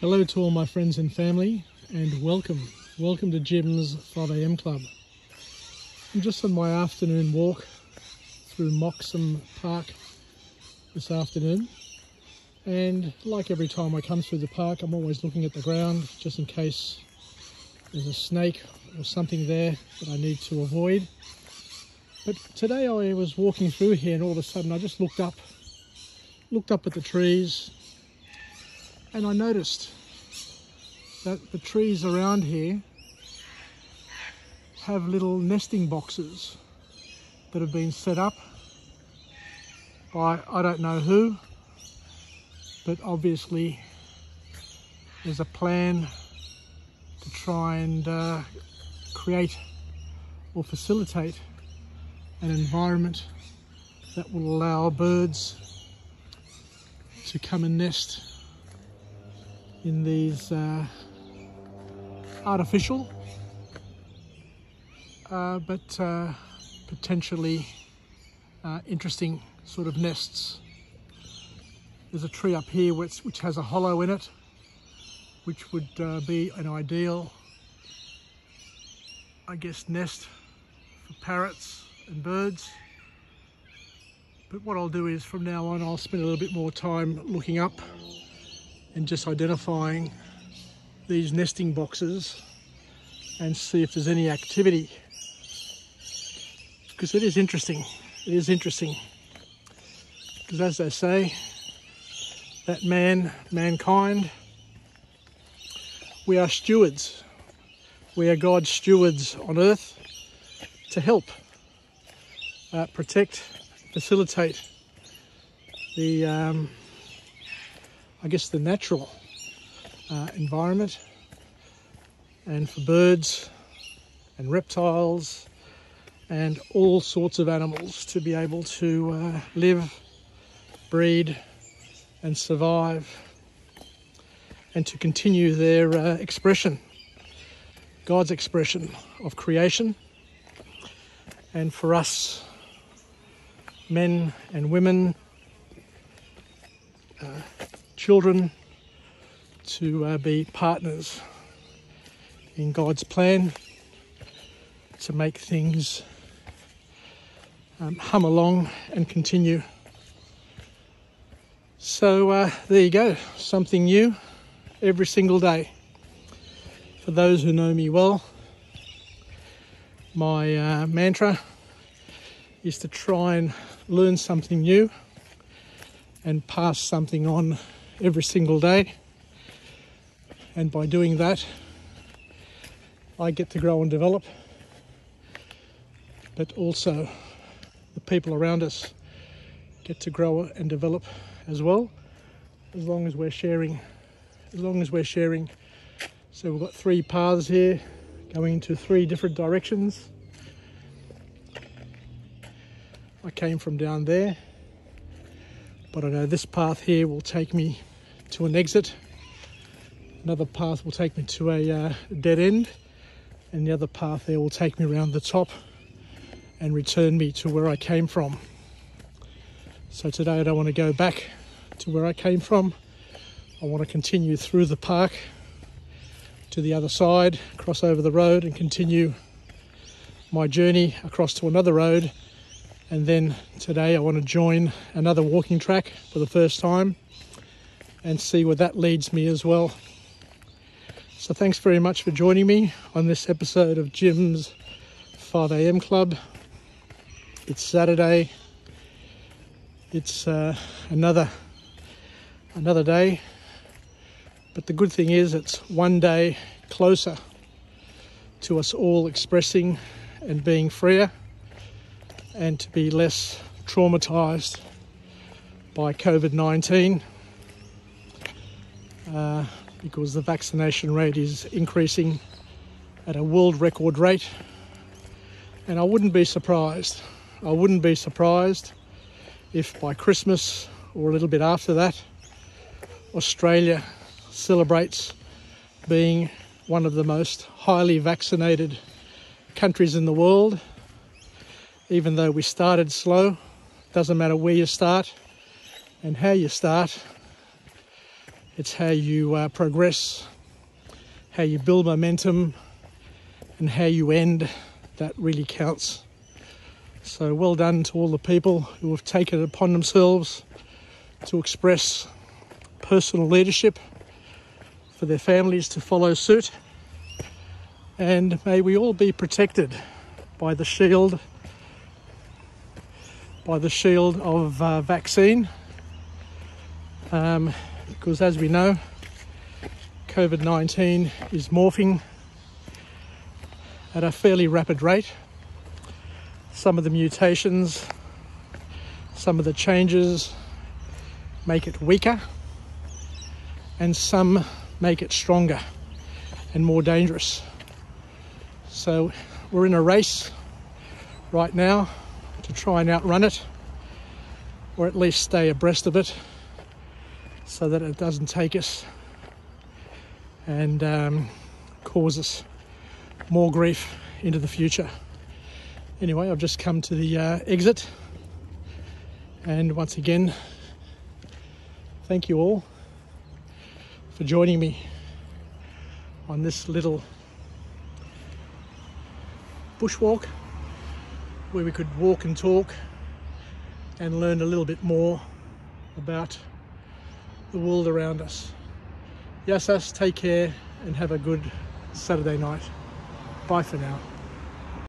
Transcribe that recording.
Hello to all my friends and family, and welcome. Welcome to Jim's 5am Club. I'm just on my afternoon walk through Moxham Park this afternoon, and like every time I come through the park, I'm always looking at the ground just in case there's a snake or something there that I need to avoid. But today I was walking through here, and all of a sudden I just looked up, looked up at the trees, and I noticed that the trees around here have little nesting boxes that have been set up by I don't know who, but obviously there's a plan to try and uh, create or facilitate an environment that will allow birds to come and nest in these uh, artificial uh, but uh, potentially uh, interesting sort of nests. There's a tree up here which, which has a hollow in it which would uh, be an ideal I guess nest for parrots and birds but what I'll do is from now on I'll spend a little bit more time looking up and just identifying these nesting boxes and see if there's any activity. Because it is interesting it is interesting. Because as they say that man mankind we are stewards. We are God's stewards on earth to help uh, protect facilitate the um, I guess the natural uh, environment. And for birds and reptiles and all sorts of animals to be able to uh, live, breed and survive and to continue their uh, expression, God's expression of creation. And for us men and women uh, children to uh, be partners in God's plan to make things um, hum along and continue. So uh, there you go, something new every single day. For those who know me well, my uh, mantra is to try and learn something new and pass something on every single day. And by doing that, I get to grow and develop, but also the people around us get to grow and develop as well, as long as we're sharing, as long as we're sharing. So we've got three paths here going into three different directions. I came from down there, but I know this path here will take me to an exit. Another path will take me to a uh, dead end and the other path there will take me around the top and return me to where I came from. So today I don't want to go back to where I came from. I want to continue through the park to the other side, cross over the road and continue my journey across to another road. And then today I want to join another walking track for the first time and see where that leads me as well. So thanks very much for joining me on this episode of Jim's 5am Club. It's Saturday. It's uh, another another day. But the good thing is it's one day closer to us all expressing and being freer and to be less traumatized by COVID-19. Uh, because the vaccination rate is increasing at a world record rate. And I wouldn't be surprised, I wouldn't be surprised if by Christmas or a little bit after that, Australia celebrates being one of the most highly vaccinated countries in the world. Even though we started slow, doesn't matter where you start and how you start, It's how you uh, progress, how you build momentum, and how you end that really counts. So well done to all the people who have taken it upon themselves to express personal leadership for their families to follow suit. And may we all be protected by the shield, by the shield of uh, vaccine. Um, because as we know, COVID 19 is morphing at a fairly rapid rate. Some of the mutations, some of the changes make it weaker, and some make it stronger and more dangerous. So we're in a race right now to try and outrun it, or at least stay abreast of it, so that it doesn't take us and um, cause us more grief into the future. Anyway, I've just come to the uh, exit, and once again, thank you all for joining me on this little bushwalk where we could walk and talk and learn a little bit more about the world around us. Yes, us, take care and have a good Saturday night. Bye for now.